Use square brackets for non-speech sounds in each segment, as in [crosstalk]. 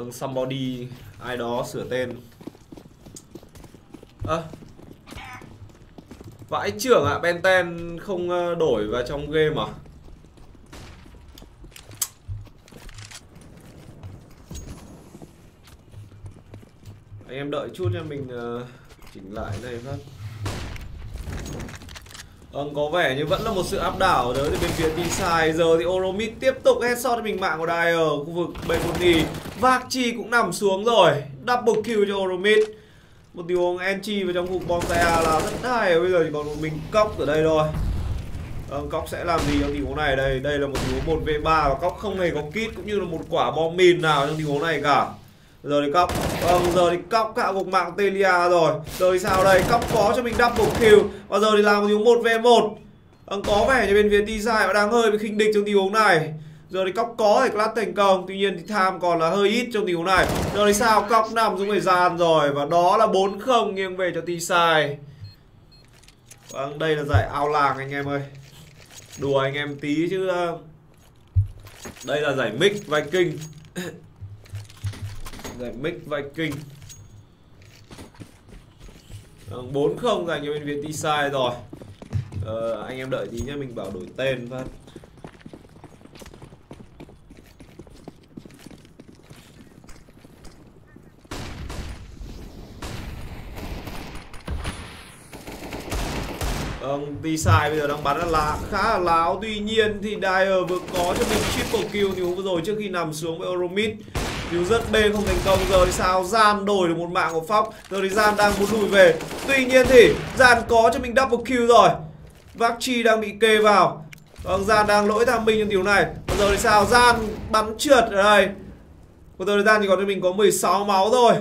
uh, somebody ai đó sửa tên. Ơ. À, vãi trưởng ạ à, Benten không ờ, đổi vào trong game à? Anh em đợi chút nha mình uh, chỉnh lại này phát. Vâng, có vẻ như vẫn là một sự áp đảo đấy. bên phía T-Side. Giờ thì Oromid tiếp tục headshot mình mạng của Dyer ở khu vực Benoni Vakchi cũng nằm xuống rồi. Double kill cho Oromid. Một tình huống Enchi vào trong vùng Bonsaya là rất hay. Bây giờ chỉ còn một mình Cóc ở đây thôi. Ờ, vâng, Cóc sẽ làm gì trong tình huống này? Đây Đây là một tình huống 1v3 và Cóc không hề có kit cũng như là một quả bom mìn nào trong tình huống này cả. Giờ thì cóc vâng giờ thì cóc hạ gục mạng telia rồi. Giờ thì sao đây? Cóc có cho mình double kill và giờ thì làm một tình huống 1v1 vâng có vẻ như bên phía t side đang hơi bị khinh địch trong tình huống này giờ thì cóc có thể class thành công tuy nhiên thì tham còn là hơi ít trong tình huống này. Giờ thì sao? Cóc nằm xuống thời gian rồi và đó là bốn không nghiêng về cho t sai vâng đây là giải ao làng anh em ơi. Đùa anh em tí chứ ờ, đây là giải mix viking [coughs] giải mix Viking vâng, bốn không dành cho bên việt T-Side rồi. Ờ, anh em đợi tí nhé mình bảo đổi tên phát. Vâng, T-Side bây giờ đang bắn là khá là láo. Tuy nhiên thì Dyer vừa có cho mình triple kill thì vừa rồi trước khi nằm xuống với Euromid cứu rất B không thành công rồi sao? Gian đổi được một mạng của phóc Rồi thì Gian đang muốn lùi về. Tuy nhiên thì Gian có cho mình double kill rồi. Vác đang bị kê vào. Vâng Gian đang lỗi tham minh trong điều này. Bây giờ thì sao? Gian bắn trượt ở đây. Bây thời thì Gian thì còn cho mình có 16 máu rồi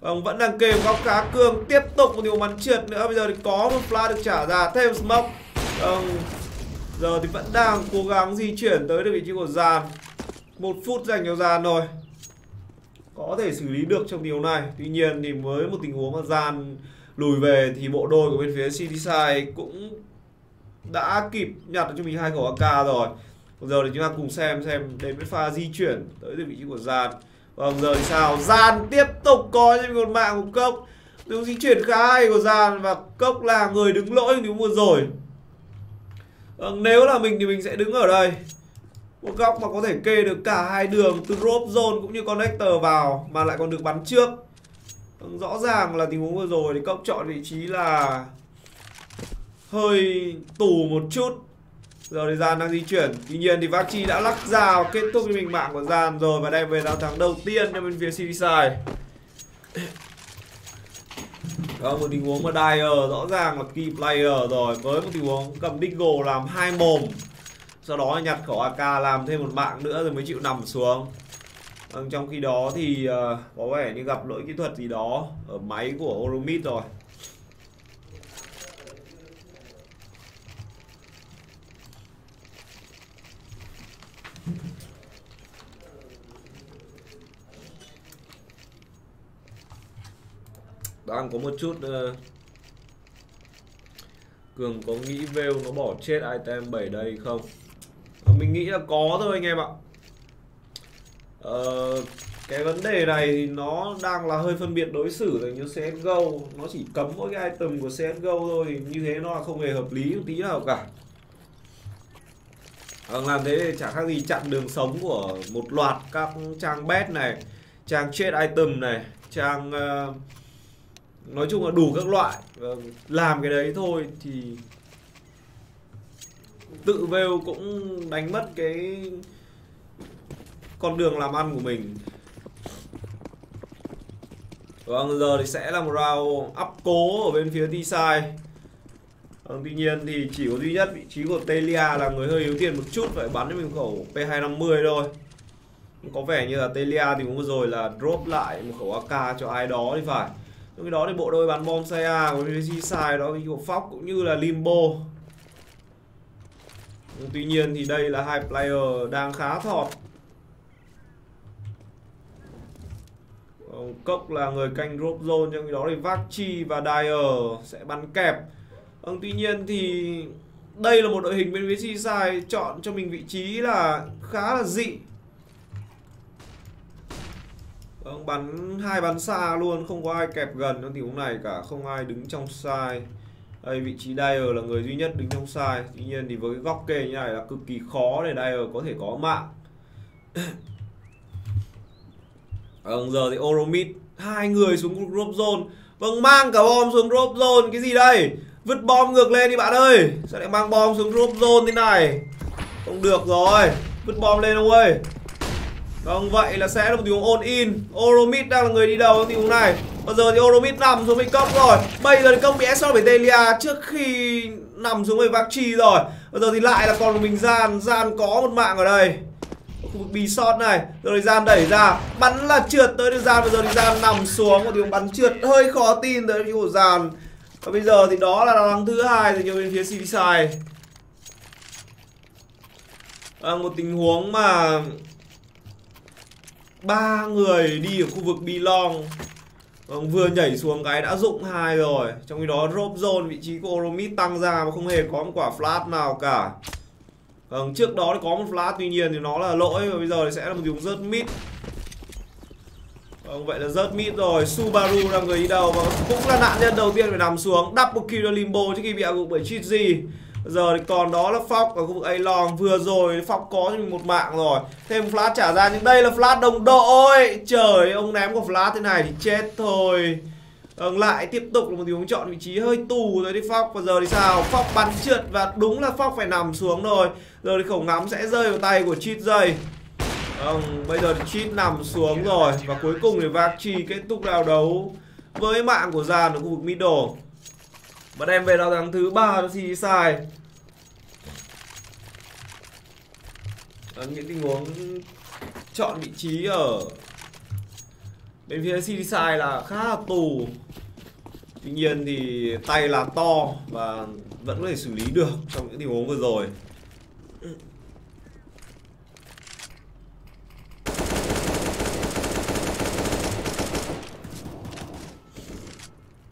Vâng vẫn đang kêu góc cá cương, Tiếp tục một điều bắn trượt nữa. Bây giờ thì có một flash được trả ra, thêm smoke. Vâng Giờ thì vẫn đang cố gắng di chuyển tới được vị trí của Gian một phút dành cho Gian rồi. Có thể xử lý được trong điều này. Tuy nhiên thì với một tình huống mà gian lùi về thì bộ đôi của bên phía Cityside cũng đã kịp nhặt cho mình hai khẩu AK rồi. Bây giờ thì chúng ta cùng xem xem đến với pha di chuyển tới từ vị trí của gian vâng giờ thì sao? Gian tiếp tục có những con mạng của cốc. Đường di chuyển khá hay của gian và cốc là người đứng lỗi như vừa rồi. Vâng nếu là mình thì mình sẽ đứng ở đây. Một góc mà có thể kê được cả hai đường từ drop zone cũng như connector vào mà lại còn được bắn trước. Vâng, rõ ràng là tình huống vừa rồi thì cốc chọn vị trí là hơi tù một chút giờ thì gian đang di chuyển. Tuy nhiên thì vachi đã lắc rào kết thúc cái mình mạng của gian rồi và đây về đạo thắng đầu tiên cho bên phía Cityside đó một tình huống mà Dyer rõ ràng là key player rồi. Với một tình huống cầm Diggle làm hai mồm. Sau đó nhặt khẩu AK làm thêm một mạng nữa rồi mới chịu nằm xuống. Vâng, trong khi đó thì uh, có vẻ như gặp lỗi kỹ thuật gì đó ở máy của Oromid rồi. Đang có một chút uh, Cường có nghĩ Vêu nó bỏ chết item 7 đây không? Ờ, mình nghĩ là có thôi anh em ạ. Uh, cái vấn đề này thì nó đang là hơi phân biệt đối xử dành cho CSGO nó chỉ cấm mỗi cái item của CSGO thôi như thế nó là không hề hợp lý một tí nào cả. Làm thế thì chả khác gì chặn đường sống của một loạt các trang bet này Trang chết item này Trang uh, Nói chung là đủ các loại. Vâng, làm cái đấy thôi thì tự vêu cũng đánh mất cái con đường làm ăn của mình. Vâng, giờ thì sẽ là một round up cố ở bên phía T-side. Vâng, tuy nhiên thì chỉ có duy nhất vị trí của Telia là người hơi yếu tiền một chút Phải bắn cho mình khẩu P250 thôi. Có vẻ như là Telia thì cũng vừa rồi là drop lại một khẩu AK cho ai đó thì phải. Trong khi đó thì bộ đôi bắn bom Saya của bên phía đó của Fox cũng như là Limbo. Tuy nhiên thì đây là hai player đang khá thọt. Cốc là người canh drop zone Trong khi đó thì Vachi và Dyer sẽ bắn kẹp. Vâng, Tuy nhiên thì đây là một đội hình bên phía Seaside chọn cho mình vị trí là khá là dị ông bắn hai bắn xa luôn, không có ai kẹp gần trong tình huống này cả, không ai đứng trong sai. Đây vị trí Dyer là người duy nhất đứng trong sai. Tuy nhiên thì với cái góc kê như này là cực kỳ khó để Dyer có thể có mạng. [coughs] Vâng, giờ thì Oromid hai người xuống drop zone. Vâng, mang cả bom xuống drop zone cái gì đây? Vứt bom ngược lên đi bạn ơi. Sao lại mang bom xuống drop zone thế này? Không được rồi. Vứt bom lên ông ơi. Vâng, vậy là sẽ là một tình huống in. Oromid đang là người đi đầu trong tình huống này. Bây giờ thì Oromid nằm xuống bên cốc rồi. Bây giờ thì công bị SO bởi Delia trước khi nằm xuống với Vakchi rồi. Bây giờ thì lại là còn mình Gian. Gian có một mạng ở đây. khu vực bì sót này. Rồi Gian đẩy ra. Bắn là trượt tới được Gian. Bây giờ thì Gian nằm xuống. Một tiếng bắn trượt hơi khó tin tới cái của Gian. Và bây giờ thì đó là đòn thứ hai thì bên phía cv Side. À, một tình huống mà ba người đi ở khu vực Belong. Vâng, vừa nhảy xuống cái đã dụng hai rồi. Trong khi đó drop zone vị trí của Oromid tăng ra mà không hề có một quả flash nào cả. Vâng, trước đó thì có một flash tuy nhiên thì nó là lỗi và bây giờ thì sẽ là một dùng rớt mid. Vâng, vậy là rớt mid rồi. Subaru là người đi đầu. Và cũng là nạn nhân đầu tiên phải nằm xuống. Double kill limbo trước khi bị ảo gục bởi chit giờ thì còn đó là Fox ở khu vực A long vừa rồi Fox có cho mình một mạng rồi. Thêm flash trả ra nhưng đây là flash đồng đội. Trời ông ném của flash thế này thì chết thôi. Vâng, lại tiếp tục là một tình huống chọn vị trí hơi tù rồi đi Fox. Và giờ thì sao? Fox bắn trượt và đúng là Fox phải nằm xuống rồi. Giờ thì khẩu ngắm sẽ rơi vào tay của Cheat dây ừ, vâng, bây giờ thì Cheat nằm xuống rồi. Và cuối cùng thì Vachi kết thúc đào đấu với mạng của Giàn ở khu vực middle. Và đem về là thắng thứ ba nó thì sai. À, Những tình huống chọn vị trí ở bên phía City sai là khá là tù. Tuy nhiên thì tay là to và vẫn có thể xử lý được trong những tình huống vừa rồi.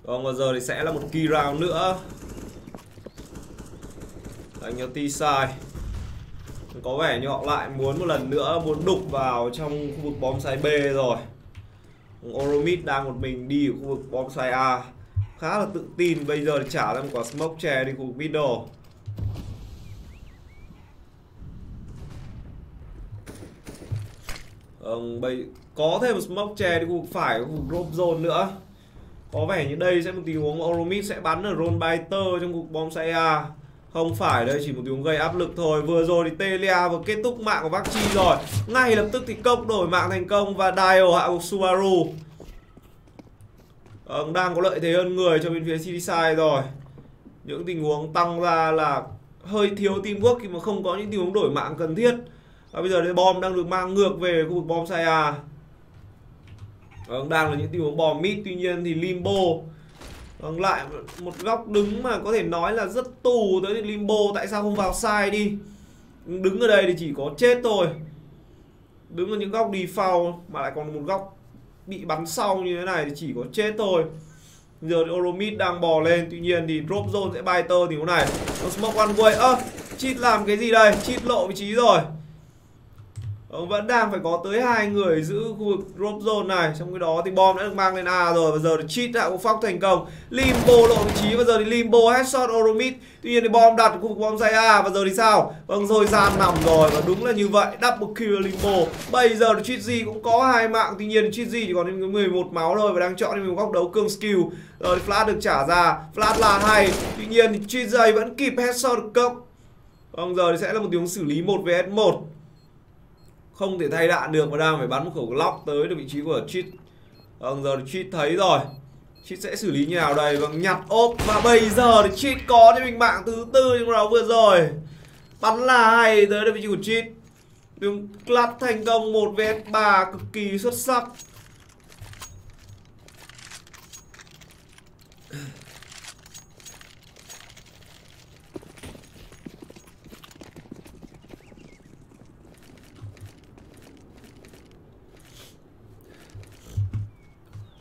Còn bây giờ thì sẽ là một key round nữa. Đánh cho T-side Có vẻ như họ lại muốn một lần nữa Muốn đục vào trong khu vực bom size B rồi. Oromid đang một mình đi ở khu vực bom size A. Khá là tự tin Bây giờ thì trả ra một quả smoke chè đi khu vực middle. Ừ, bây có thêm một smoke chè đi khu vực phải khu vực drop zone nữa có vẻ như đây sẽ một tình huống Oromid sẽ bắn ở Ron Biter trong cuộc bom xe A. Không phải đây chỉ một tình huống gây áp lực thôi. Vừa rồi thì Telia vừa kết thúc mạng của Vachi rồi. Ngay lập tức thì Cốc đổi mạng thành công Và Dial hạ gục Subaru ờ, vâng, Đang có lợi thế hơn người cho bên phía City Side rồi. Những tình huống tăng ra là hơi thiếu teamwork khi mà không có những tình huống đổi mạng cần thiết. Và bây giờ đây bom đang được mang ngược về khu vực bom xe A. Vâng, đang là những tình huống bò mít Tuy nhiên thì Limbo Vâng, lại một góc đứng mà có thể nói là rất tù tới Limbo Tại sao không vào sai đi? Đứng ở đây thì chỉ có chết thôi. Đứng ở những góc đi phao Mà lại còn một góc bị bắn sau như thế này thì chỉ có chết thôi. Giờ thì Oromid đang bò lên Tuy nhiên thì drop zone sẽ bay tơ tình huống này. Còn smoke one way Ơ, à, cheat làm cái gì đây? Cheat lộ vị trí rồi. Ờ, vẫn đang phải có tới hai người giữ khu vực drop zone này. Trong cái đó thì bom đã được mang lên A rồi. Và giờ thì cheat đã của Fox thành công. Limbo lộ vị trí. Và giờ thì Limbo headshot Oromid. Tuy nhiên thì bom đặt ở khu vực bom dây A. Và giờ thì sao? Vâng rồi gian nằm rồi. Và đúng là như vậy. Double kill Limbo. Bây giờ thì Cheat gì cũng có hai mạng. Tuy nhiên Cheat gì chỉ còn 11 máu thôi. Và đang chọn một góc đấu cương skill. Rồi thì Flash được trả ra. Flash là hay. Tuy nhiên thì Cheat vẫn kịp headshot được cốc Vâng giờ thì sẽ là một tiếng xử lý 1 vs 1 không thể thay đạn được và đang phải bắn một khẩu Glock tới được vị trí của Cheat. Vâng giờ Cheat thấy rồi. Cheat sẽ xử lý như nào đây? Vâng nhặt ốp. Và bây giờ thì Cheat có cho mình mạng thứ tư trong đó vừa rồi? Bắn là hay, tới được vị trí của Cheat. Đường clutch thành công, một vs ba cực kỳ xuất sắc.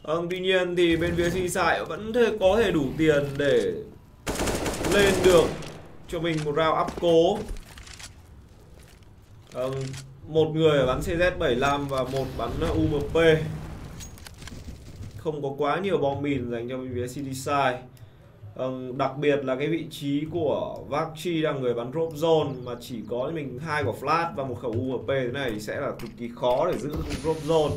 Vâng, tuy nhiên thì bên phía Seaside vẫn có thể đủ tiền để lên được cho mình một round up cố. Vâng, một người bắn CZ75 và một bắn UMP. không có quá nhiều bom mìn dành cho bên phía City Side vâng, đặc biệt là cái vị trí của Vakchi đang người bắn drop zone mà chỉ có mình hai quả flash và một khẩu UMP thế này thì sẽ là cực kỳ khó để giữ drop zone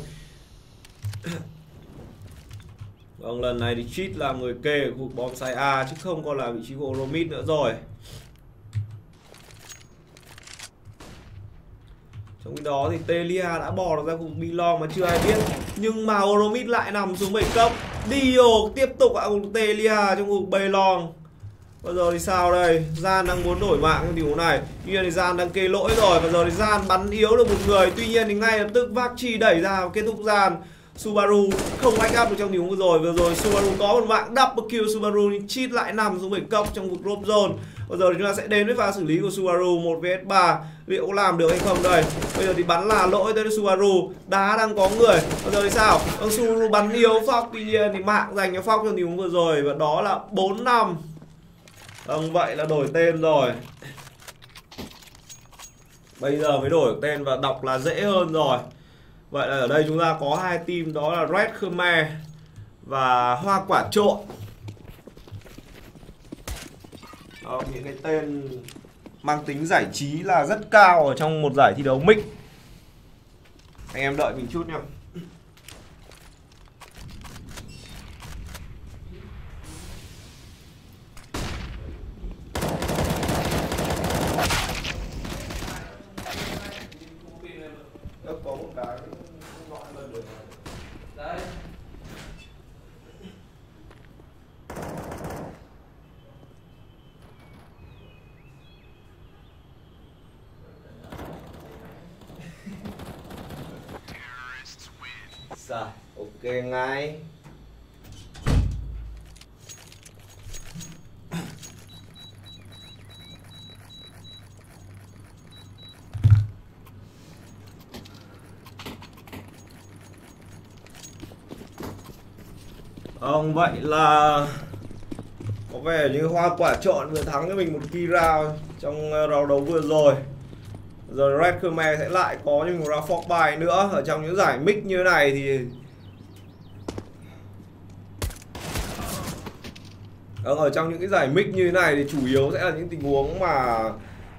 Vâng, lần này thì Cheat là người kê ở bom sai A chứ không còn là vị trí của Oromit nữa rồi. Trong khi đó thì Telia đã bò được ra cục Bilong mà chưa ai biết. Nhưng mà Oromit lại nằm xuống bảy cốc. Dio tiếp tục ạ cục Telia trong cục Bilong. Bây giờ thì sao đây? Gian đang muốn đổi mạng trong tình huống này. Tuy nhiên thì Gian đang kê lỗi rồi. Bây giờ thì Gian bắn yếu được một người. Tuy nhiên thì ngay lập tức Vác Chi đẩy ra kết thúc Gian. Subaru không anh up được trong tình huống vừa rồi. Vừa rồi Subaru có một mạng double kill Subaru nhưng cheat lại nằm xuống bể cốc trong vực drop zone. Bây giờ thì chúng ta sẽ đến với pha xử lý của Subaru 1 vs 3 liệu có làm được hay không đây? Bây giờ thì bắn là lỗi tới Subaru. Đá đang có người. Bây giờ thì sao? Ông Subaru bắn yếu Fox. Tuy nhiên thì mạng dành cho Fox trong tình huống vừa rồi. Và đó là 4 năm. Vâng vậy là đổi tên rồi. Bây giờ mới đổi tên và đọc là dễ hơn rồi. Vậy là ở đây chúng ta có hai team đó là Red Khmer và Hoa Quả Trộn. Đó, Những cái tên mang tính giải trí là rất cao ở trong một giải thi đấu mix. Anh em đợi mình chút nha Rồi, ok ngay. Vâng, vậy là có vẻ như hoa quả trộn vừa thắng cho mình một kỳ round trong ờ, round đấu vừa rồi rồi Red Khmer sẽ lại có những ra round fork bài nữa. Ở trong những giải mix như thế này thì vâng, ở trong những cái giải mix như thế này thì chủ yếu sẽ là những tình huống mà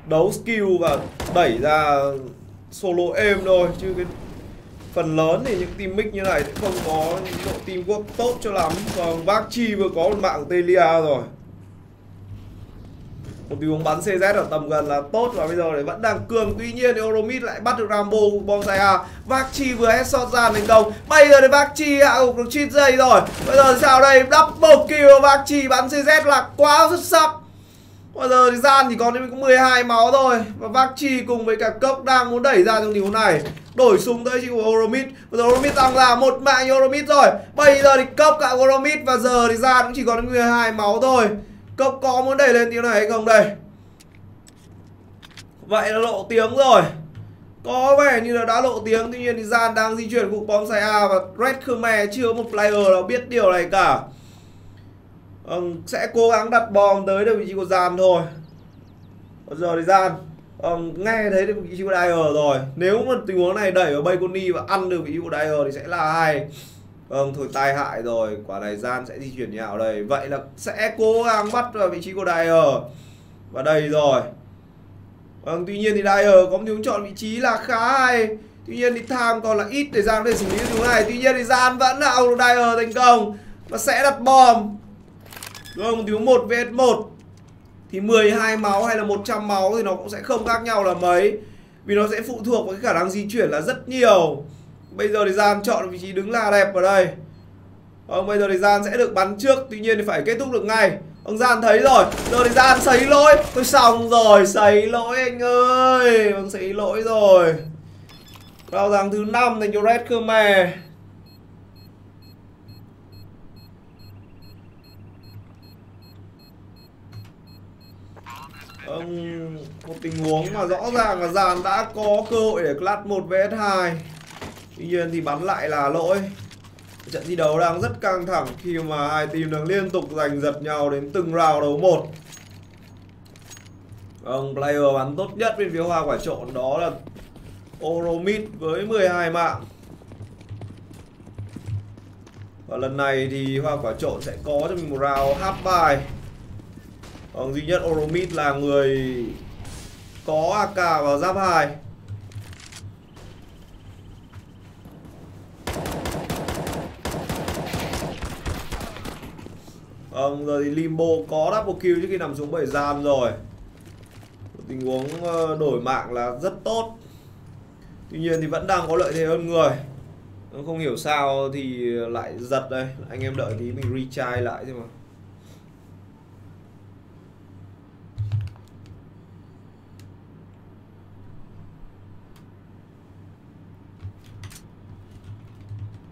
đấu skill và đẩy ra solo êm thôi. Chứ cái phần lớn thì những team mix như này sẽ không có những độ teamwork tốt cho lắm. Còn Bác Chi vừa có một mạng Telia rồi một tình huống bắn CZ ở tầm gần là tốt và bây giờ thì vẫn đang cường. Tuy nhiên thì Oromid lại bắt được Rambo, bonsai A. Vác Chi vừa headshot ra thành công. Bây giờ thì Vác Chi hạ gục được cheat giây rồi. Bây giờ thì sao đây? Double kill Vác Chi bắn CZ là quá xuất sắc. Bây giờ thì gian thì còn đến có 12 máu thôi. Và Vác Chi cùng với cả Cốc đang muốn đẩy ra trong tình huống này. Đổi súng tới chị của Oromid Bây giờ Oromid tăng ra một mạng Oromid rồi. Bây giờ thì Cốc cả Oromid Và giờ thì gian cũng chỉ còn 12 máu thôi. Cốc có muốn đẩy lên tiếng này hay không? Đây. Vậy là lộ tiếng rồi. Có vẻ như là đã lộ tiếng Tuy nhiên thì Gian đang di chuyển khu bom A Và Red Khmer chưa một player nào biết điều này cả. Ừ, Sẽ cố gắng đặt bom tới được vị trí của Gian thôi. Bây giờ thì Gian ừ, nghe thấy được vị trí của Dyer rồi. Nếu mà tình huống này đẩy vào Baconi và ăn được vị trí của Dyer thì sẽ là ai? Vâng, thôi tai hại rồi Quả này gian sẽ di chuyển nhạo đây Vậy là sẽ cố gắng bắt vào vị trí của Dyer. Và đây rồi. Vâng, tuy nhiên thì Dyer có một hướng chọn vị trí là khá hay. Tuy nhiên thì tham còn là ít để gian để xử lý thứ này. Tuy nhiên thì gian vẫn là ông Dyer thành công Và sẽ đặt bom. Vâng, một 1 vs 1 Thì 12 máu hay là 100 máu thì nó cũng sẽ không khác nhau là mấy. Vì nó sẽ phụ thuộc vào cái khả năng di chuyển là rất nhiều. Bây giờ thì Gian chọn vị trí đứng là đẹp ở đây. Vâng, bây giờ thì Gian sẽ được bắn trước Tuy nhiên thì phải kết thúc được ngay. Vâng, Ông Gian thấy rồi. Giờ thì Gian sấy lỗi. Tôi xong rồi Sấy lỗi anh ơi. Vâng, sấy lỗi rồi. Vào rằng thứ năm dành cho Red Khmer. Vâng, một tình huống mà rõ ràng là Gian đã có cơ hội để class 1 vs 2 Tuy nhiên thì bắn lại là lỗi. Trận thi đấu đang rất căng thẳng khi mà hai team đang liên tục giành giật nhau đến từng round đấu một. Vâng, player bắn tốt nhất bên phía hoa quả trộn đó là Oromid với 12 mạng. Và lần này thì hoa quả trộn sẽ có cho mình một round half bài Vâng, duy nhất Oromid là người có AK và giáp 2 Vâng, giờ thì Limbo có double kill trước khi nằm xuống 7 giam rồi. Tình huống ờ, đổi mạng là rất tốt. Tuy nhiên thì vẫn đang có lợi thế hơn người. Không hiểu sao thì lại giật đây. Anh em đợi tí mình retry lại thôi mà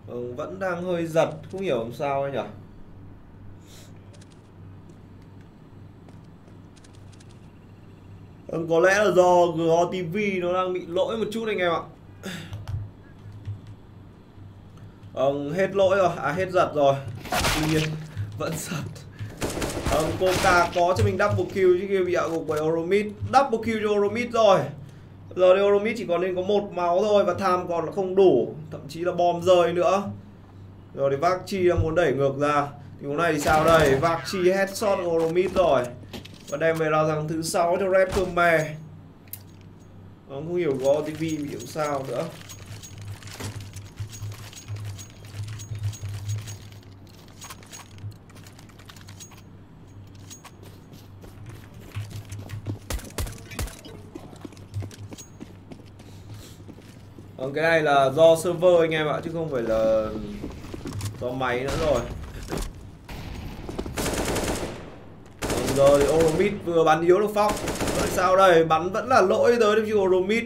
ừ, Vẫn đang hơi giật. Không hiểu làm sao anh nhỉ Ờ, có lẽ là do GOTV nó đang bị lỗi một chút anh em ạ. Ông hết lỗi rồi, à hết giật rồi. Tuy nhiên vẫn giật. Ông Coca có cho mình double kill chứ kia bị hạ gục bởi Oromid. Double kill cho Oromid rồi. Giờ đây Oromid chỉ còn nên có một máu thôi và tham còn là không đủ Thậm chí là bom rơi nữa. Rồi thì Vakchi đang muốn đẩy ngược ra. Thì hôm nay thì sao đây? Vakchi headshot Oromid rồi và đem về là thằng thứ sáu cho Red Khmer không hiểu có TV bị làm sao nữa. Còn cái này là do server anh em ạ, chứ không phải là do máy nữa rồi. Rồi, Oromid vừa bắn yếu được Fox. Rồi sao đây? Bắn vẫn là lỗi tới được chứ Oromid.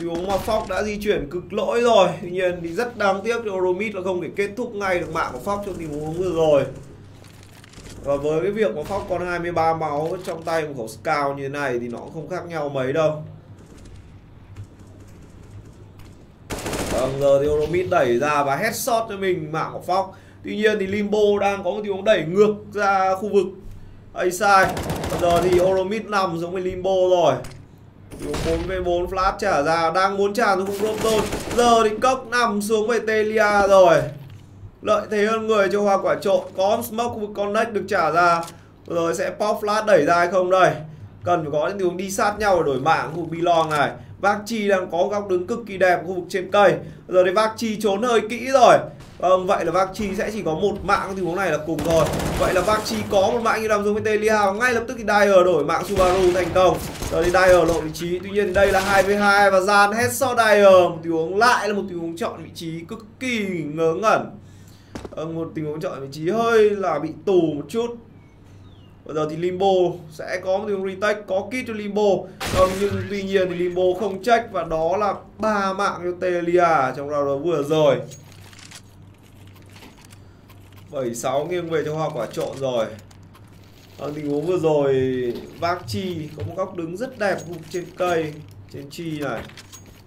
Tình huống mà Fox đã di chuyển cực lỗi rồi. Tuy nhiên thì rất đáng tiếc cho Oromid là không thể kết thúc ngay được mạng của Fox trong tình huống vừa rồi. Và với cái việc mà Fox còn 23 máu trong tay một khẩu scout như thế này thì nó cũng không khác nhau mấy đâu. Vâng giờ thì Oromid đẩy ra và headshot cho mình mạng của Fox. Tuy nhiên thì Limbo đang có một tình huống đẩy ngược ra khu vực ấy sai Bây giờ thì Oromid nằm giống với Limbo rồi. 4v4 flash trả ra, Đang muốn trả xuống khung Robzone Giờ thì Cốc nằm xuống với Telia rồi. Lợi thế hơn người cho hoa quả trộn, Có smoke connect được trả ra. Rồi sẽ pop flash đẩy ra hay không đây? Cần phải có những hướng đi sát nhau để đổi mạng khu Belong này. Vác Chi đang có góc đứng cực kỳ đẹp khu vực trên cây. Giờ thì Vác Chi trốn hơi kỹ rồi. Vâng, vậy là Vakchi sẽ chỉ có một mạng tình huống này là cùng rồi. Vậy là Vakchi có một mạng như nằm giống với Liao Ngay lập tức thì Dyer đổi mạng Subaru thành công. Giờ thì Dyer lộ vị trí. Tuy nhiên đây là 2v2 và gian headshot Dyer. Một tình huống lại là một tình huống chọn vị trí cực kỳ ngớ ngẩn. Vâng, Một tình huống chọn vị trí hơi là bị tù một chút. Bây giờ thì Limbo sẽ có một tiếng retake có kit cho Limbo. Không nhưng tuy nhiên thì Limbo không check và đó là ba mạng cho Telia trong round vừa rồi. 76 nghiêng về cho hoa quả trộn rồi. Ở tình huống vừa rồi vác chi có một góc đứng rất đẹp trên cây trên chi này.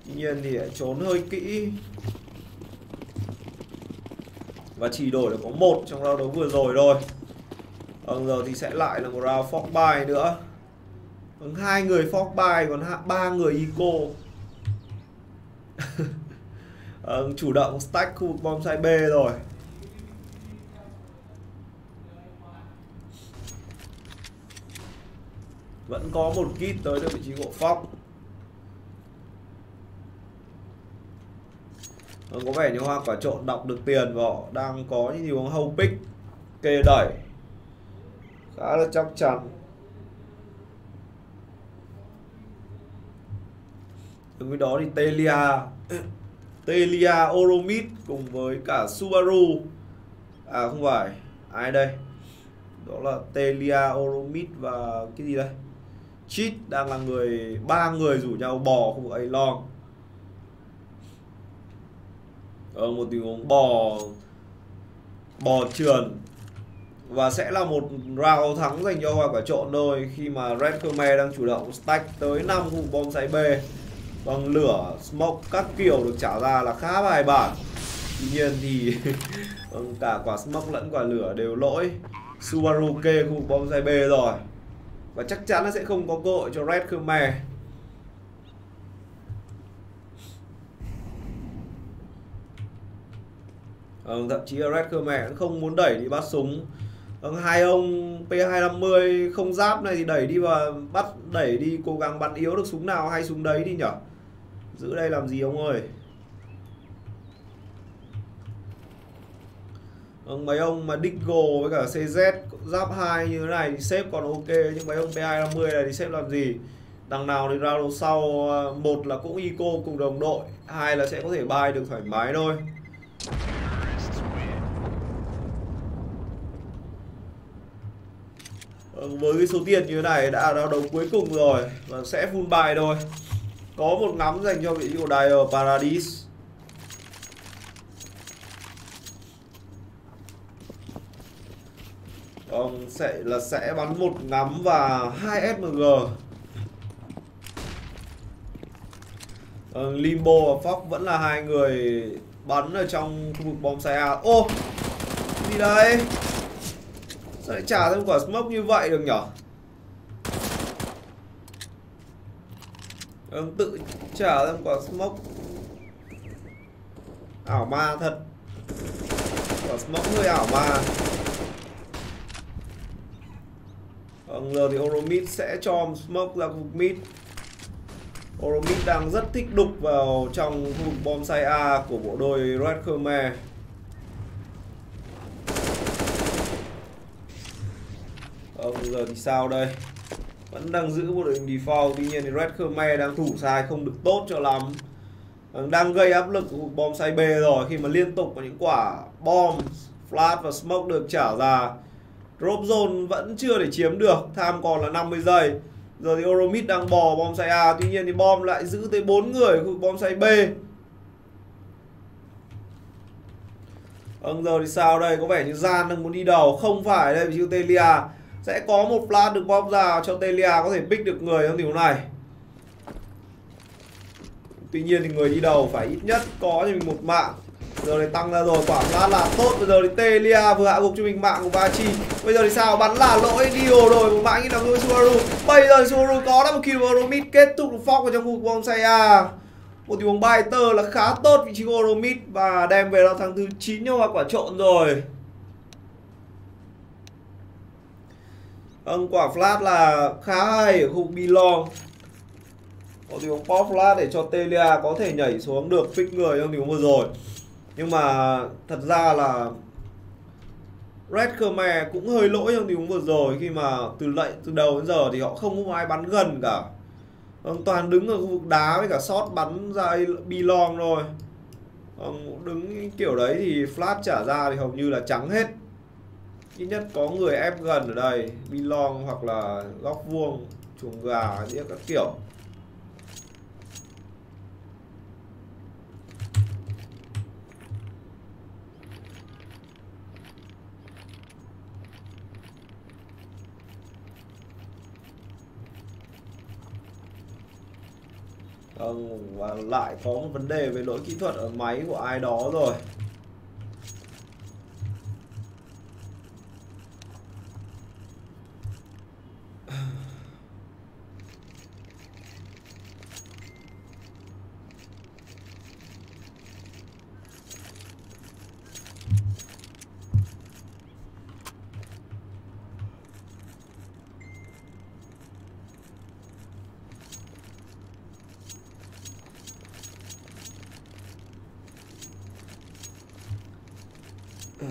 Tuy nhiên thì trốn hơi kỹ. Và chỉ đổi được có một trong round đấu vừa rồi thôi. Vâng giờ thì sẽ lại là một round fork buy nữa. Vâng hai người fork buy còn ba người eco. Vâng, [laughs] chủ động stack khu vực bom sai B rồi. Vẫn có một kit tới được vị trí của Fox. Có vẻ như hoa quả trộn đọc được tiền và họ đang có những tình huống hâu pick kê đẩy. Khá là chắc chắn. Cùng với đó thì Telia [coughs] Telia Oromid cùng với cả Subaru. À không phải, Ai đây? Đó là Telia Oromid và cái gì đây? Cheat đang là người, ba người rủ nhau bò khu vực A long ở ờ, một tình huống bò bò trườn. Và sẽ là một round thắng dành cho hoa quả trộn thôi, khi mà Red Khmer đang chủ động stack tới 5 khu bom xoáy B. Bằng lửa smoke các kiểu được trả ra là khá bài bản. Tuy nhiên thì [laughs] vâng, cả quả smoke lẫn quả lửa đều lỗi. Subaru kê khu bom xoáy B rồi và chắc chắn nó sẽ không có cơ hội cho Red Khmer. Ừ, thậm chí là Red Khmer cũng không muốn đẩy đi bắt súng. Ừ, hai ông P250 không giáp này thì đẩy đi và bắt đẩy đi cố gắng bắn yếu được súng nào hay súng đấy đi nhở? Giữ đây làm gì ông ơi? Ừ, mấy ông mà Diggle với cả CZ giáp 2 như thế này thì xếp còn ok, nhưng mấy ông PA50 này thì xếp làm gì? Đằng nào thì round sau ờ, một là cũng eco cùng đồng đội, hai là sẽ có thể bay được thoải mái thôi. Vâng, với cái số tiền như thế này đã ra đấu cuối cùng rồi, và sẽ full bài thôi. Có một ngắm dành cho vị trí của Dire Paradise Vâng, sẽ là sẽ bắn một ngắm và hai SMG. Vâng, ờ, Limbo và Fox vẫn là hai người bắn ở trong khu vực bom xe A. Ô, gì đây? Sao lại trả thêm quả smoke như vậy được nhở? Vâng, tự trả thêm quả smoke. Ảo ma thật. Quả smoke hơi ảo ma. Vâng, giờ thì Oromid sẽ cho smoke ra khu vực mid. Oromid đang rất thích đục vào trong khu vực bom sai A của bộ đôi Red Khmer. Vâng, giờ thì sao đây? Vẫn đang giữ bộ đội hình default, tuy nhiên thì Red Khmer đang thủ sai không được tốt cho lắm. Vâng, đang gây áp lực của bom sai B rồi khi mà liên tục có những quả bom, flash và smoke được trả ra Drop zone vẫn chưa để chiếm được. Tham còn là 50 giây. Giờ thì Oromid đang bò bom say A. Tuy nhiên thì bom lại giữ tới 4 người khu bom say B. Vâng giờ thì sao đây? Có vẻ như Gian đang muốn đi đầu. Không phải đây, vì Telia Sẽ có một flash được bom ra cho Telia có thể pick được người trong tình huống này. Tuy nhiên thì người đi đầu phải ít nhất có cho mình một mạng giờ này tăng ra rồi quả flash là tốt. Bây giờ thì Telia vừa hạ gục cho mình mạng của Bachi. Bây giờ thì sao? Bắn là lỗi Dio rồi. Một mạng như là nuôi Subaru. Bây giờ thì Subaru có đã một kill Oromid kết thúc được phong vào trong khu vực bonsai A một tình huống bài tơ là khá tốt vị trí của Oromid và đem về 到 thằng thứ 9 mà quả trộn rồi. Vâng, quả flash là khá hay ở khu Belong Có tình huống pop flash để cho Telia có thể nhảy xuống được pick người trong tình huống vừa rồi nhưng mà thật ra là Red Khmer cũng hơi lỗi trong tình huống vừa rồi, khi mà từ lệnh từ đầu đến giờ thì họ không có ai bắn gần cả. Toàn đứng ở khu vực đá với cả shot bắn ra belong rồi đứng kiểu đấy thì flash trả ra thì hầu như là trắng hết. Ít nhất có người ép gần ở đây belong hoặc là góc vuông, chuồng gà các kiểu. Vâng, và lại có một vấn đề về lỗi kỹ thuật ở máy của ai đó rồi.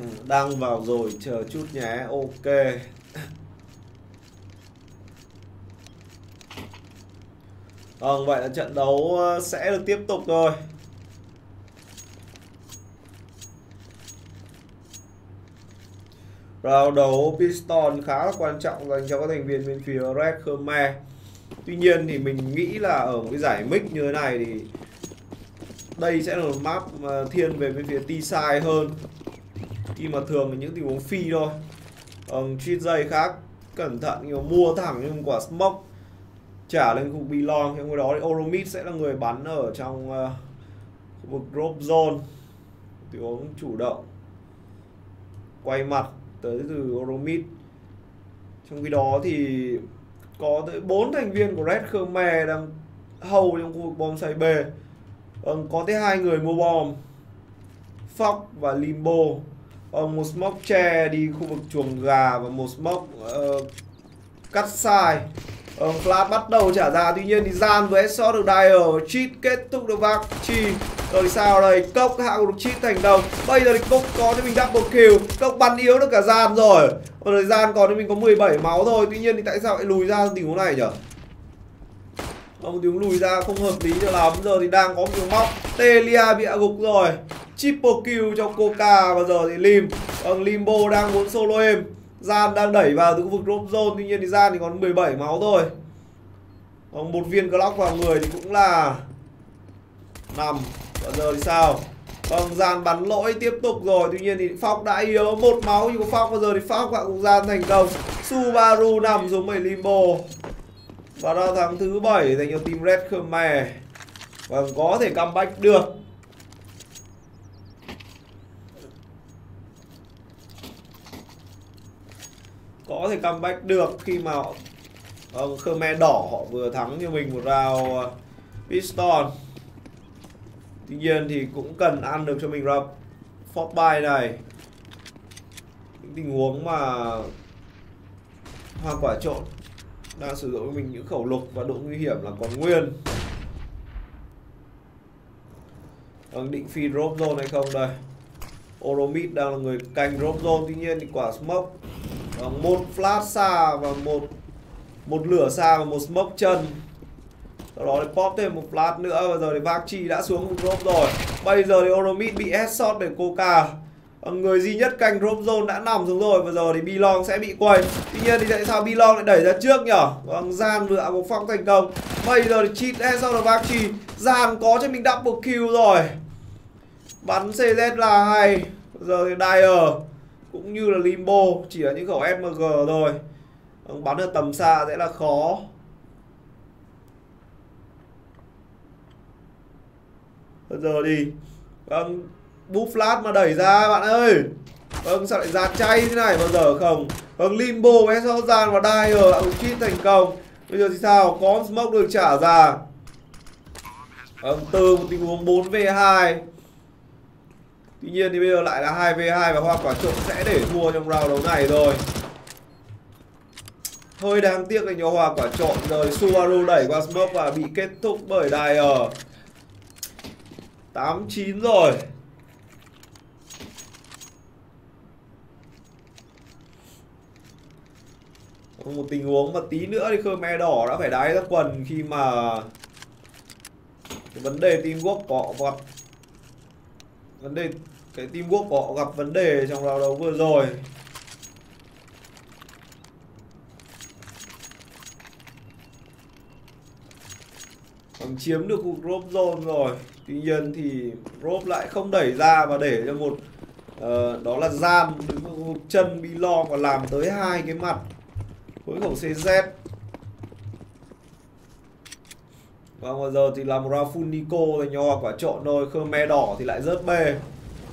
Ừ, đang vào rồi chờ chút nhé ok. Vâng, vậy là trận đấu ờ, sẽ được tiếp tục rồi. Round đấu Piston khá là quan trọng dành cho các thành viên bên phía Red Khmer. Tuy nhiên thì mình nghĩ là ở một cái giải mix như thế này thì đây sẽ là một map ờ, thiên về bên phía T-side hơn khi mà thường là những tình huống phi thôi. Um, cheat dây khác cẩn thận nhiều mua thẳng những quả smoke trả lên khu belong trong đó thì Oromid sẽ là người bắn ở trong uh, khu vực drop zone. Tình huống chủ động. Quay mặt tới từ Oromid. Trong khi đó thì có tới bốn thành viên của Red Khmer đang hầu trong khu vực bom xoay B. Ừ, có tới hai người mua bom. Fox và Limbo còn một smoke tre đi khu vực chuồng gà và một smoke uh, cắt sai. Ờ, Flash bắt đầu trả ra tuy nhiên thì gian với shot được Dyer cheat kết thúc được vác chi. Rồi sao đây? Cốc hạ được cheat thành công bây giờ thì cốc có cho mình double kill. Cốc bắn yếu được cả gian rồi. Ờ, và thời gian còn thì mình có 17 máu thôi. Tuy nhiên thì tại sao lại lùi ra tình huống này nhở? Nhỉ ông tiếng lùi ra không hợp lý cho lắm. Giờ thì đang có một tiếng móc. Telia bị hạ gục rồi. Triple kill cho Coca và giờ thì Lim. Ông Limbo đang muốn solo em Gian đang đẩy vào từ khu vực drop zone Tuy nhiên thì Gian thì còn 17 máu thôi. Còn một viên clock vào người thì cũng là nằm Bây giờ thì sao? Vâng, dàn bắn lỗi tiếp tục rồi. Tuy nhiên thì Phong đã yếu một máu nhưng có Phong. Bây giờ thì Phong bạn cũng Gian thành công. Subaru nằm xuống 7 limbo. Và ra thắng thứ 7 dành cho team Red Khmer. Và có thể comeback được. Có thể comeback được khi mà uh, Khmer đỏ họ vừa thắng cho mình một round ờ, piston tuy nhiên thì cũng cần ăn được cho mình ra Fort buy này. Những tình huống mà hoa quả trộn đang sử dụng mình những khẩu lục và độ nguy hiểm là còn nguyên. Đang định phi drop zone hay không đây? Oromid đang là người canh drop zone, tuy nhiên thì quả smoke và một flash xa và một một lửa xa và một smoke chân. Sau đó thì pop thêm một flash nữa, và giờ thì Vakchi đã xuống một drop rồi. Bây giờ thì Oromid bị headshot bởi Coca. Ờ, người duy nhất canh drop zone đã nằm xuống rồi, và giờ thì Bilong sẽ bị quay. Tuy nhiên thì tại sao Bilong lại đẩy ra trước nhở? Vâng gian vừa một phong thành công. Bây giờ thì cheat sau được Vachi gian có cho mình double kill rồi. Bắn CZ là hay. Giờ thì Dyer cũng như là limbo chỉ là những khẩu mg thôi. Vâng, bắn ở tầm xa sẽ là khó. Bây giờ đi vâng búp flash mà đẩy ra, bạn ơi. Vâng sao lại ra chay thế này? Bao giờ không? Vâng limbo với sao gian và dyer đã cheat thành công. Bây giờ thì sao? Có smoke được trả ra. Vâng từ một tình huống 4 v 2 Tuy nhiên thì bây giờ lại là 2v2 và hoa quả trộn sẽ để thua trong round đấu này rồi. Hơi đáng tiếc là cho hoa quả trộn rồi. Subaru đẩy qua smoke và bị kết thúc bởi Dyer 8-9 rồi. Một tình huống mà tí nữa thì Khmer đỏ đã phải đáy ra quần khi mà cái vấn đề teamwork có vọt vấn đề cái teamwork của họ gặp vấn đề trong round đấu vừa rồi. Bằng chiếm được khu drop zone rồi. Tuy nhiên thì drop lại không đẩy ra và để cho một uh, Đó là gian đứng một chân Bilong và làm tới hai cái mặt. Với khẩu CZ Và bây giờ thì làm ra full Nico dành cho quả trộn thôi. Khmer đỏ thì lại rớt bê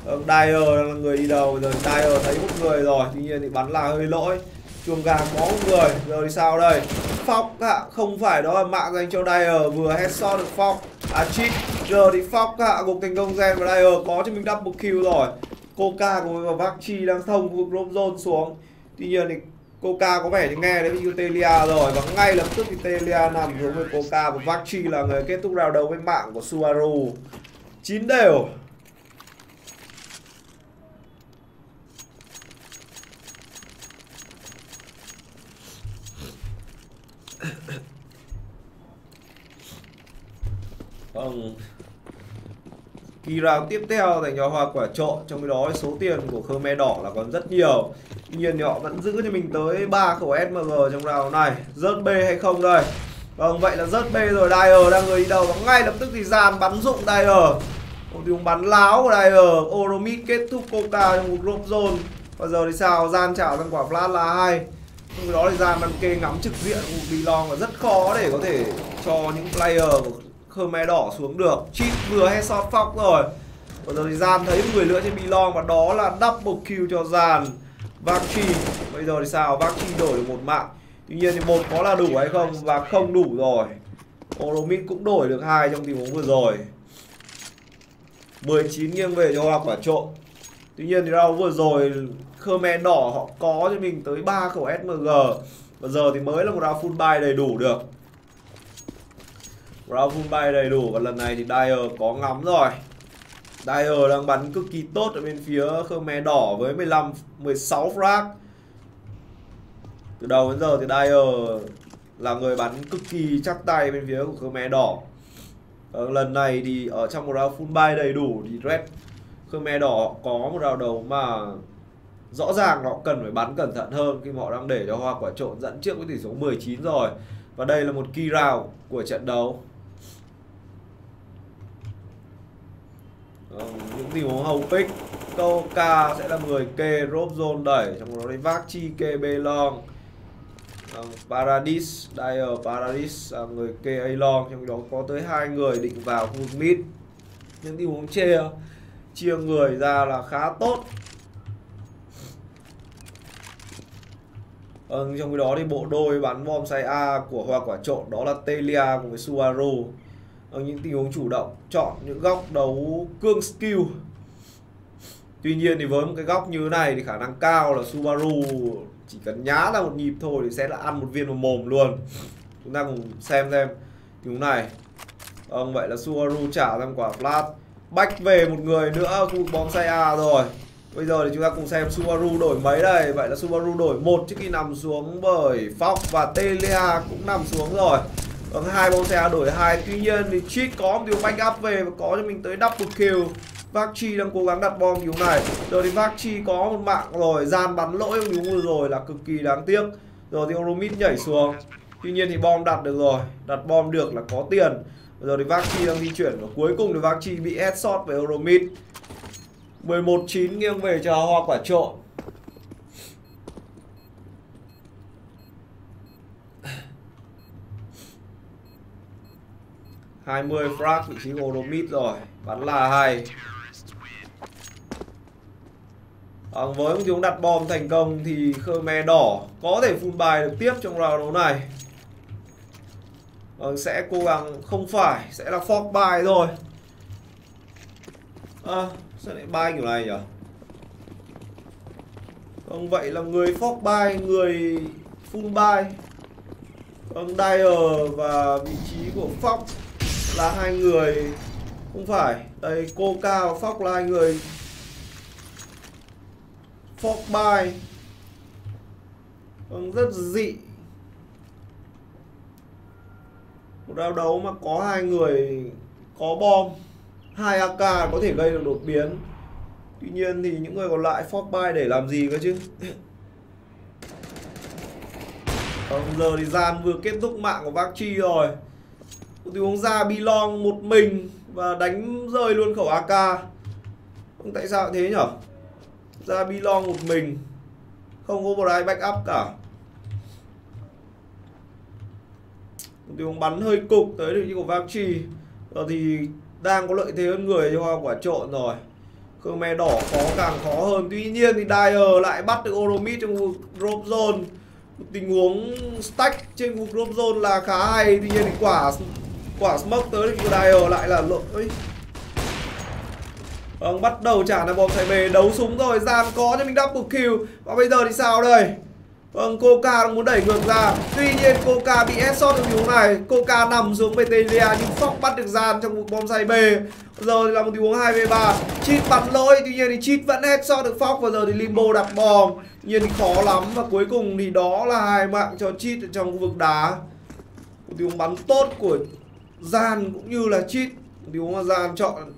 vâng, Dyer là người đi đầu. Rồi Dyer thấy một người rồi. Tuy nhiên thì bắn là hơi lỗi. Chuồng gà có một người. Rồi sao đây? Fox ạ. Không phải đó là mạng dành cho Dyer. Vừa headshot được Fox à cheat. Giờ thì Fox ạ. Gục thành công gen và Dyer có cho mình double kill rồi. Coca của với Vachi đang thông khu vực zone xuống. Tuy nhiên thì Coca có vẻ như nghe đấy như Telia rồi. Và ngay lập tức thì Telia nằm xuống với Coca. Và Vachi là người kết thúc rào đấu với mạng của Subaru. Chín đều. Kỳ round tiếp theo dành cho hoa quả trộn. Trong đó số tiền của Khmer đỏ là còn rất nhiều. Tuy nhiên thì họ vẫn giữ cho mình tới 3 khẩu SMG trong round này. Rớt B hay không đây? Vâng vậy là rớt B rồi. Dyer đang người đi đầu, Và ngay lập tức thì dàn bắn dụng Dyer. Một tiếng bắn láo của Dyer. Oromid kết thúc Coca trong một group zone. Và giờ thì sao? Gian trả sang quả flash là hai. Trong đó thì Gian đang kê ngắm trực diện của Bilong và rất khó để có thể cho những player của Khmer đỏ xuống được. Chip vừa headshot Fox rồi. Bây giờ thì Gian thấy người nữa trên Bilong Và đó là double kill cho Gian. Vakchi Bây giờ thì sao? Vakchi đổi được một mạng. Tuy nhiên thì một có là đủ hay không? Và không đủ rồi. Oromid cũng đổi được hai trong tình huống vừa rồi. 19 nghiêng về cho hoa quả trộn Tuy nhiên thì round vừa rồi, Khmer đỏ họ có cho mình tới 3 khẩu SMG Và giờ thì mới là một round full buy đầy đủ được. Round full bay đầy đủ. Và lần này thì Dyer có ngắm rồi. Dyer đang bắn cực kỳ tốt ở bên phía Khmer đỏ với 15 16 frag. Từ đầu đến giờ thì Dyer là người bắn cực kỳ chắc tay bên phía của Khmer đỏ. Ở lần này thì ở trong một round full bay đầy đủ thì Red Khmer đỏ có một round đầu mà rõ ràng họ cần phải bắn cẩn thận hơn khi họ đang để cho hoa quả trộn dẫn trước với tỷ số 19 rồi. Và đây là một key round của trận đấu. Vâng, những tình huống hầu pick toka sẽ là người kê drop zone đẩy trong đó đấy vác chi kê B long. Uh, Paradis Dire Paradis là người kê A long trong đó có tới hai người định vào khu vực mid. Những tình huống chia chia người ra là khá tốt. Ừ, trong cái đó thì bộ đôi bắn bom say A của hoa quả trộn đó là Telia cùng với Suaru ở những tình huống chủ động, chọn những góc đấu cương skill. Tuy nhiên thì với một cái góc như thế này thì khả năng cao là Subaru chỉ cần nhá ra một nhịp thôi thì sẽ là ăn một viên vào mồm luôn. Chúng ta cùng xem xem tình huống này. Vâng vậy là Subaru trả ra quả flat bách về một người nữa, khu bom say A rồi. Bây giờ thì chúng ta cùng xem Subaru đổi mấy đây. Vậy là Subaru đổi một trước khi nằm xuống bởi Fox và Telia cũng nằm xuống rồi. Vâng, hai bóng xe đổi hai. Tuy nhiên thì Cheat có một điều backup về và có cho mình tới double kill. Vachi đang cố gắng đặt bom kiểu này. Giờ thì Vachi có một mạng rồi Gian bắn lỗi ông đúng vừa rồi là cực kỳ đáng tiếc. Rồi thì Oromit nhảy xuống. Tuy nhiên thì bom đặt được rồi. Đặt bom được là có tiền. Giờ thì Vachi đang di chuyển và cuối cùng thì Vachi bị headshot với Oromit 11-9 nghiêng về cho hoa quả trộn. 20 frag vị trí của mid rồi. Bắn là hay. À, với một tiếng đặt bom thành công thì Khmer đỏ có thể full bài được tiếp trong round đấu này. À, sẽ cố gắng không phải sẽ là fork bài rồi à, sao lại bài kiểu này nhỉ Vâng vậy là người fork bài người full buy Vâng Dyer và vị trí của Fox là hai người. Không phải. Đây Coca và Fox là hai người. Fox bay vâng, rất dị. Một đao đấu mà có hai người có bom hai AK có thể gây được đột biến. Tuy nhiên thì những người còn lại Fox bay để làm gì cơ chứ? Còn giờ thì gian vừa kết thúc mạng của Vachi rồi một tình huống ra Bilong một mình và đánh rơi luôn khẩu AK không tại sao thế nhở? Ra Bilong một mình. Không có một ai backup cả. Một tình huống bắn hơi cục tới được như của Vamchi giờ thì đang có lợi thế hơn người cho hoa quả trộn rồi. Khmer đỏ khó càng khó hơn. Tuy nhiên thì Dyer lại bắt được Oromid trong drop zone. Một tình huống stack trên khu drop zone là khá hay. Tuy nhiên thì quả quả smoke tới thì Dyer lại là lỗi. Vâng, bắt đầu trả là bom xài về đấu súng rồi, Giang có cho mình double kill. Và bây giờ thì sao đây? Vâng, Coca đang muốn đẩy ngược ra. Tuy nhiên Coca bị headshot ở tình này. Coca nằm xuống Petelia nhưng Fox bắt được gian trong một bom say B Giờ thì là một tình huống 2v3 Cheat bắn lỗi, tuy nhiên thì Cheat vẫn headshot được Fox. Và giờ thì Limbo đặt bom. Nhiên thì khó lắm. Và cuối cùng thì đó là hai mạng cho Cheat ở trong khu vực đá. Một tình huống bắn tốt của gian cũng như là chít nếu mà gian chọn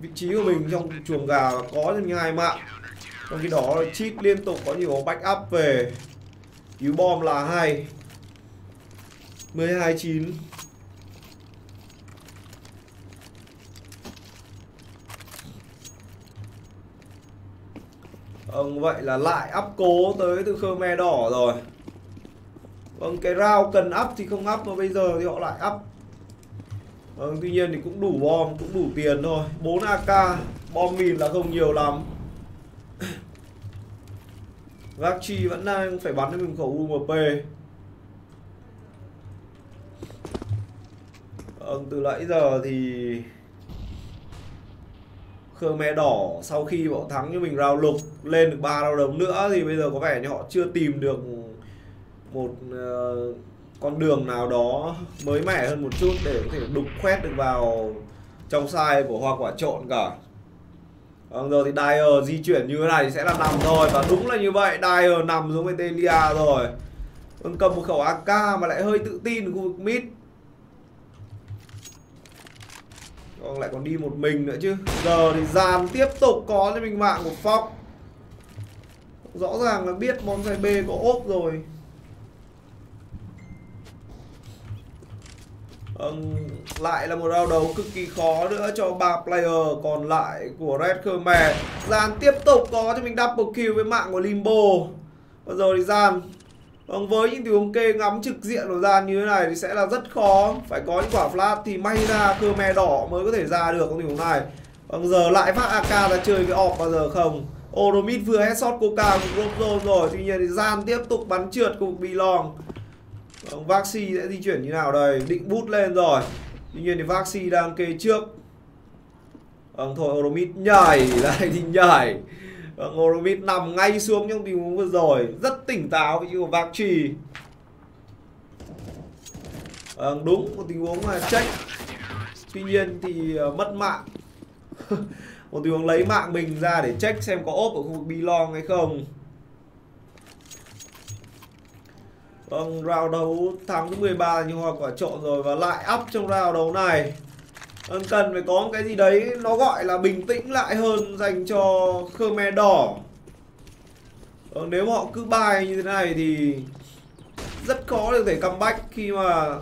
vị trí của mình trong chuồng gà và có những hai mạng. Trong khi đó chít liên tục có nhiều backup về. Cứu bom là hay 12 9 Vâng, vậy là lại up cố tới từ Khmer đỏ rồi. Vâng, cái round cần up thì không up mà bây giờ thì họ lại up. Vâng, tuy nhiên thì cũng đủ bom, cũng đủ tiền thôi. 4 AK, bom mìn là không nhiều lắm. [coughs] Vachi vẫn đang phải bắn cho mình khẩu UMP Vâng, từ nãy giờ thì Khmer đỏ sau khi bọn thắng như mình rào lục lên được ba rào đồng nữa thì bây giờ có vẻ như họ chưa tìm được một uh, con đường nào đó mới mẻ hơn một chút để có thể đục khoét được vào trong sai của hoa quả trộn cả. Vâng giờ thì Dyer di chuyển như thế này sẽ là nằm thôi, Và đúng là như vậy, Dyer nằm xuống với Telia rồi. Vâng cầm một khẩu AK mà lại hơi tự tin khu vực mid. Vâng lại còn đi một mình nữa chứ. Giờ thì dàn tiếp tục có cho mình mạng của Fox. Rõ ràng là biết bonsai B có ốp rồi. Vâng, lại là một round đấu cực kỳ khó nữa cho ba player còn lại của Red Khmer. Gian tiếp tục có cho mình double kill với mạng của Limbo. Và rồi thì Gian Vâng, với những tình huống kê ngắm trực diện của Gian như thế này thì sẽ là rất khó. Phải có những quả flash thì may ra Khmer đỏ mới có thể ra được trong tình huống này. Vâng, giờ lại phát AK ra chơi cái off bao giờ không? Oromid vừa headshot Coca của Group rồi. Tuy nhiên thì Gian tiếp tục bắn trượt cục Belong. Vâng, Vaxi sẽ di chuyển như nào đây? Định bút lên rồi. Tuy nhiên thì Vaxi đang kê trước. Vâng thôi Oromid nhảy. [laughs] Lại thì nhảy. Vâng Oromid nằm ngay xuống trong tình huống vừa rồi. Rất tỉnh táo với của Vaxi Vâng đúng một tình huống là check Tuy nhiên thì ờ, mất mạng. [laughs] Một tình huống lấy mạng mình ra để check xem có ốp ở khu vực Belong hay không. Vâng, round đấu thắng thứ 13 như hoa quả trộn rồi và lại up trong round đấu này. Vâng, cần phải có một cái gì đấy nó gọi là bình tĩnh lại hơn dành cho Khmer đỏ. Vâng, nếu họ cứ bài như thế này thì rất khó để thể comeback khi mà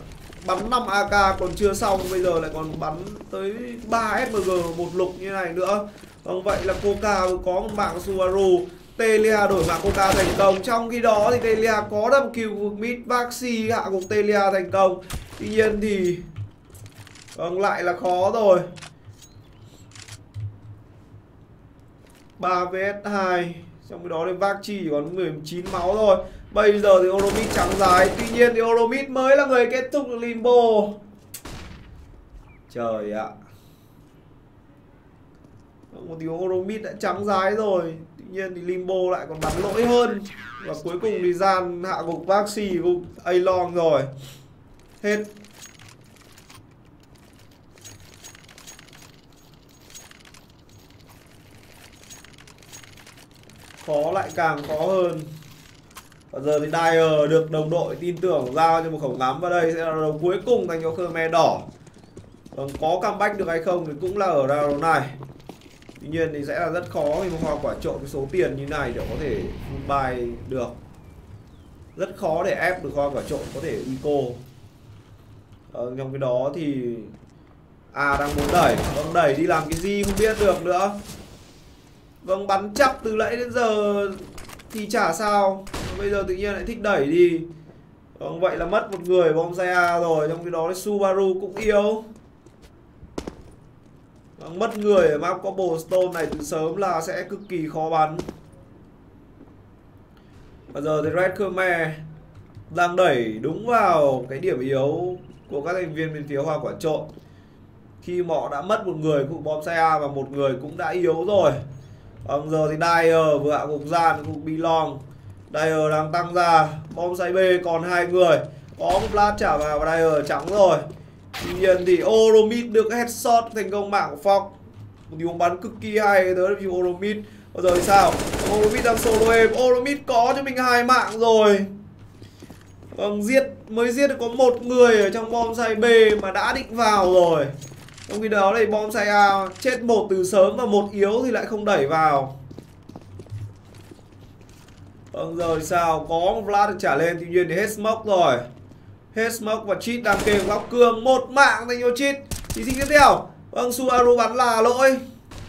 bắn 5 AK còn chưa xong bây giờ lại còn bắn tới 3 SMG một lục như này nữa. Vâng, vậy là Coca có một mạng Subaru Telia đổi mạng Coca thành công. Trong khi đó thì Telia có đâm kill vực mid Baxi hạ gục Telia thành công. Tuy nhiên thì Vâng lại là khó rồi. 3 vs 2 Trong khi đó thì Vaxi chỉ còn 19 máu thôi. Bây giờ thì Oromid trắng dài. Tuy nhiên thì Oromid mới là người kết thúc được Limbo. Trời ạ. Một tiếng Oromid đã trắng dài rồi nhiên thì Limbo lại còn bắn lỗi hơn. Và cuối cùng thì gian hạ gục Vaxi gục A-Long rồi. Hết. Khó lại càng khó hơn. Và giờ thì Dyer được đồng đội tin tưởng giao cho một khẩu ngắm và đây sẽ là đầu cuối cùng dành cho Khmer đỏ. Còn có comeback được hay không thì cũng là ở round này. Tuy nhiên thì sẽ là rất khó khi mà hoa quả trộn cái số tiền như này để có thể full buy được. Rất khó để ép được hoa quả trộn có thể eco. Ờ, Trong cái đó thì À đang muốn đẩy. Vâng đẩy đi làm cái gì không biết được nữa. Vâng bắn chắc từ nãy đến giờ Thì chả sao. Vâng, bây giờ tự nhiên lại thích đẩy đi. Vâng vậy là mất một người bom xe rồi. Trong cái đó thì Subaru cũng yếu. Vâng, mất người ở map cobblestone này từ sớm là sẽ cực kỳ khó bắn. Bây giờ thì Red Khmer đang đẩy đúng vào cái điểm yếu của các thành viên bên phía hoa quả trộn. Khi họ đã mất một người, cụ bom xe A và một người cũng đã yếu rồi. Bây giờ thì Dyer vừa hạ gục gian bị Belong. Dyer đang tăng ra, bom xe B còn hai người. Có một lát trả vào và Dyer trắng rồi. Tuy nhiên thì Oromid được headshot thành công mạng của Fox. Một tình huống bắn cực kỳ hay tới là Oromid. Bây giờ thì sao? Oromid đang solo em Oromid có cho mình hai mạng rồi. Vâng, giết mới giết được có một người ở trong bom sai B mà đã định vào rồi. Trong khi đó thì bom sai A chết một từ sớm và một yếu thì lại không đẩy vào. Vâng, giờ thì sao? Có một Vlad được trả lên, tuy nhiên thì hết smoke rồi. Hết smoke và cheat đang kề góc cường một mạng dành cho cheat. Thí sinh tiếp theo vâng subaru bắn là lỗi.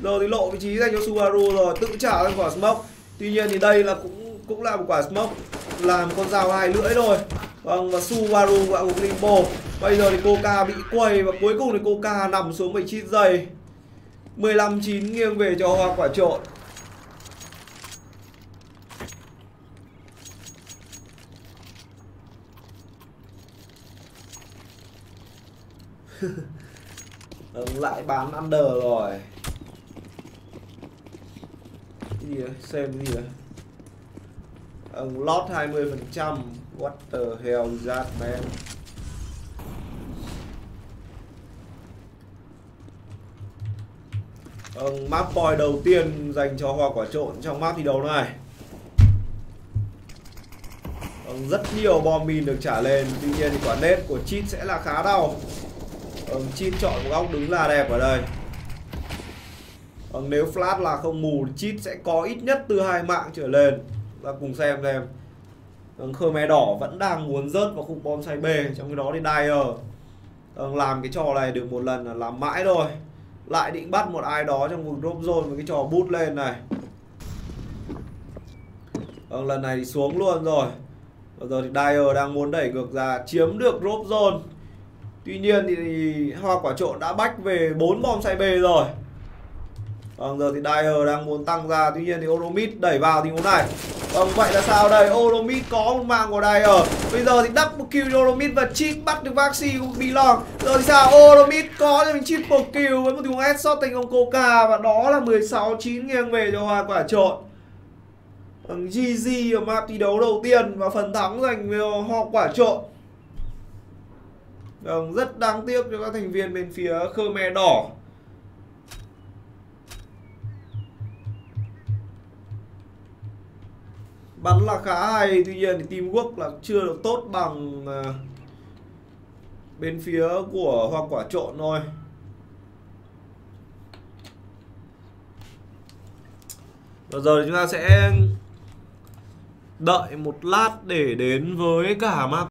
Giờ thì lộ vị trí dành cho subaru rồi, tự trả ra quả smoke. Tuy nhiên thì đây là cũng cũng là một quả smoke, làm con dao hai lưỡi rồi vâng và subaru và gục limbo. Bây giờ thì coca bị quầy và cuối cùng thì coca nằm xuống 19 dày 15 9 nghiêng về cho hoa quả trộn. [laughs] lại bán under rồi. Cái gì đấy xem cái gì đấy ông lót 20 phần trăm. What the hell is that, man? Ông map point đầu tiên dành cho hoa quả trộn trong map thi đấu này. Ông rất nhiều bom mìn được trả lên. Tuy nhiên thì quả nết của cheat sẽ là khá đau. Vâng, um, chip chọn một góc đứng là đẹp ở đây. Um, nếu flash là không mù thì cheat sẽ có ít nhất từ hai mạng trở lên. Ta cùng xem xem. Um, Khmer đỏ vẫn đang muốn rớt vào khung bom say B trong khi đó thì Dyer. Um, làm cái trò này được một lần là làm mãi rồi. lại định bắt một ai đó trong vùng drop zone với cái trò bút lên này. Vâng lần này thì xuống luôn rồi. Bây giờ thì Dyer đang muốn đẩy ngược ra chiếm được drop zone tuy nhiên thì, thì hoa quả trộn đã bách về 4 bom say B rồi. Vâng giờ thì Dyer đang muốn tăng ra. Tuy nhiên thì Oromid đẩy vào tình huống này. Vâng vậy là sao đây? Oromid có một mạng của Dyer. Bây giờ thì double kill Oromid và chip bắt được Vaxi cũng Bilong Giờ thì sao? Oromid có cho mình triple kill với một tình huống headshot thành công Coca Và đó là 16-9 nghiêng về cho hoa quả trộn. Vâng GG ở map thi đấu đầu tiên Và phần thắng dành về hoa quả trộn. Vâng rất đáng tiếc cho các thành viên bên phía Khmer đỏ. Bắn là khá hay, tuy nhiên thì teamwork là chưa được tốt bằng à, bên phía của hoa quả trộn thôi. Bây giờ chúng ta sẽ đợi một lát để đến với cả map